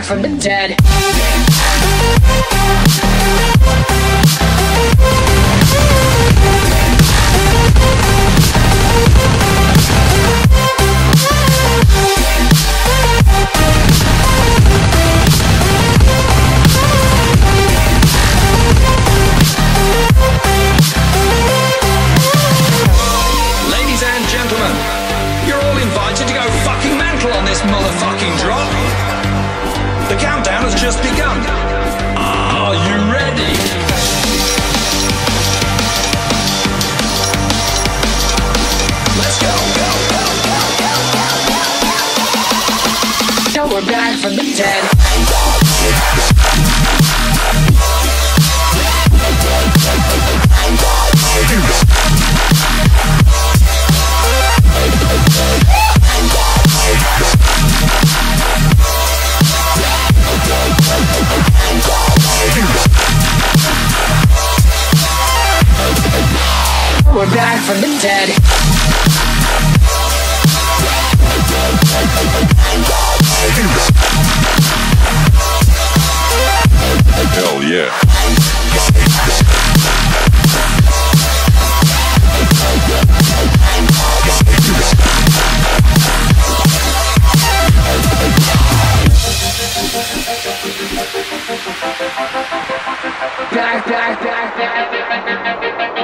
back from the dead. Back from the dead. Hell yeah. Back, back, back, back. back,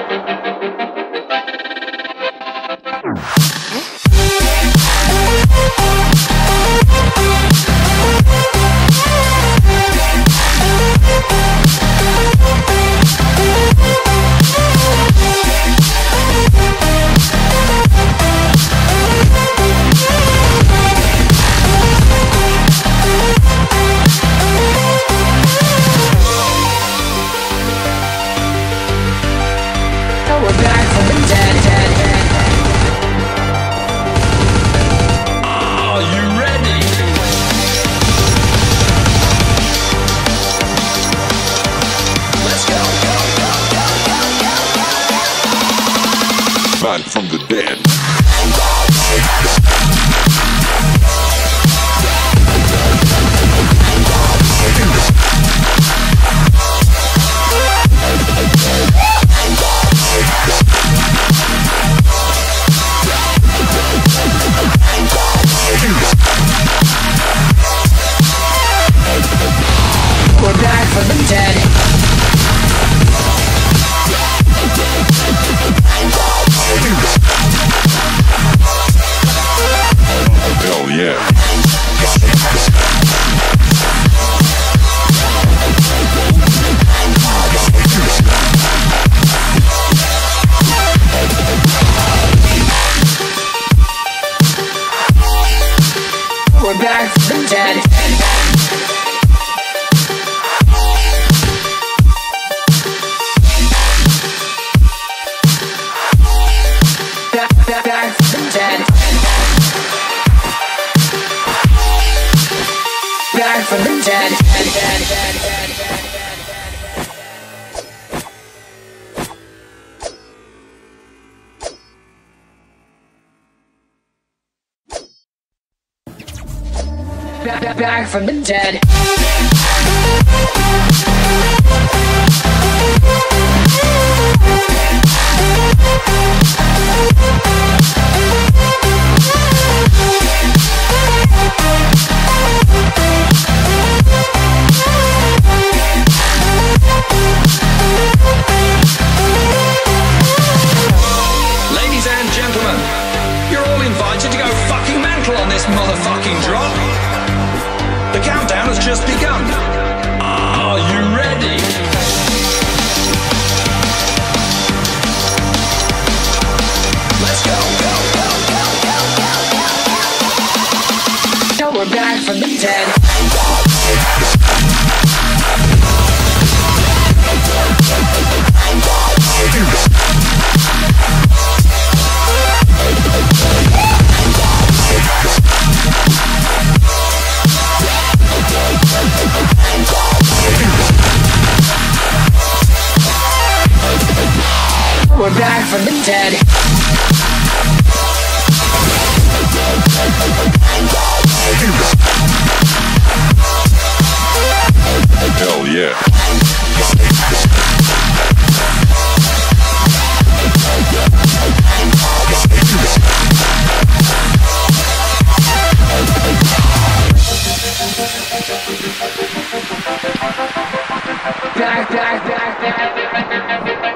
from the dead. Hell yeah. back, back, back, back, back, back, back, back, back.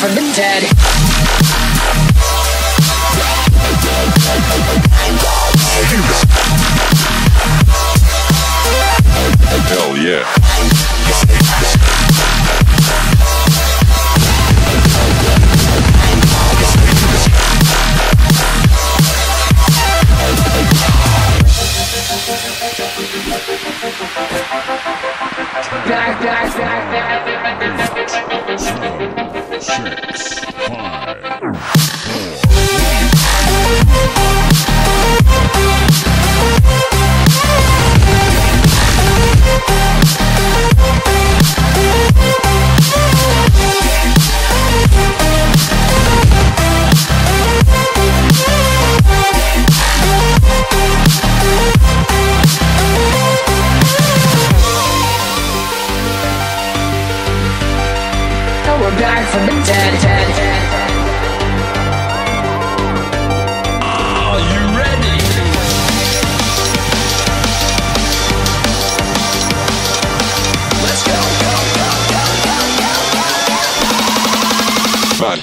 From the dead. Now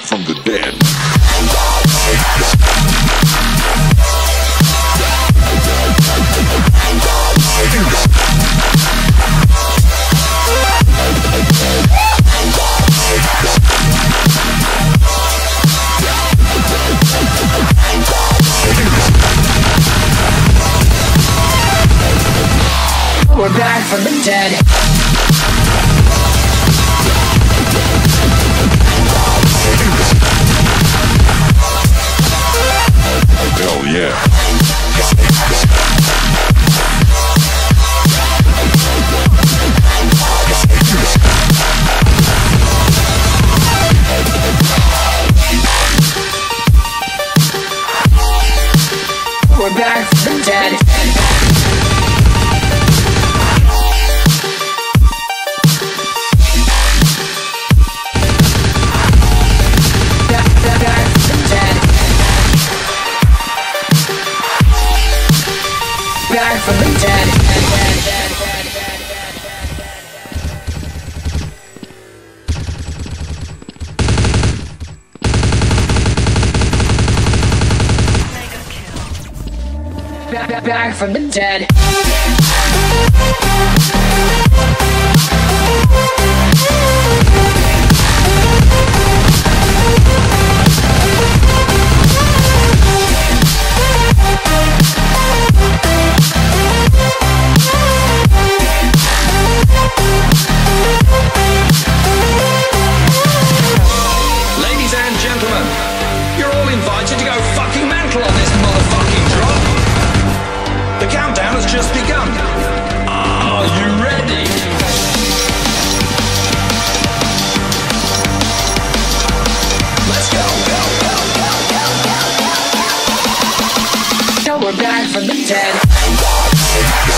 from the dead. We're back from the dead. We're back from dead. From the dead. Back, back from the dead. Ladies and gentlemen, you're all invited to go fucking mental on this motherfucking drop. The countdown has just begun. Are you ready? Let's go, go, go, go, go, go. Now we're back from the dead.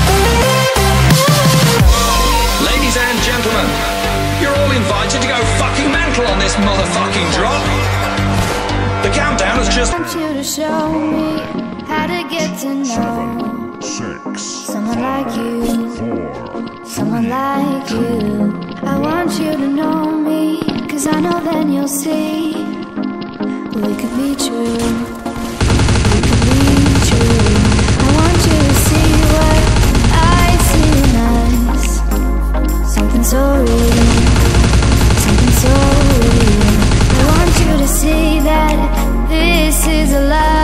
To show me how to get to know Six, someone like you, four, someone like you. I want you to know me, cause I know then you'll see. We could be true. We could is a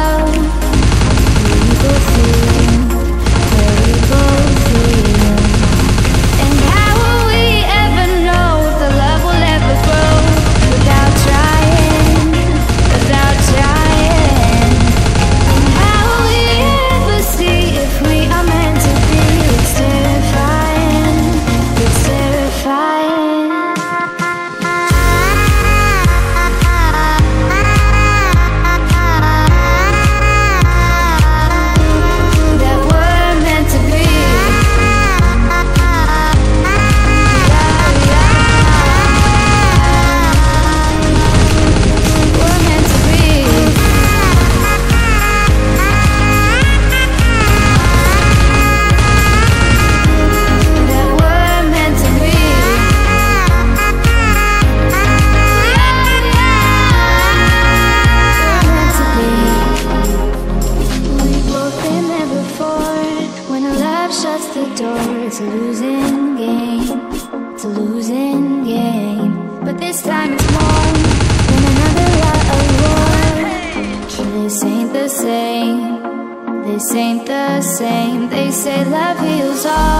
it's a losing game. It's a losing game. But this time it's more than another lot of war. This ain't the same. This ain't the same. They say love heals all.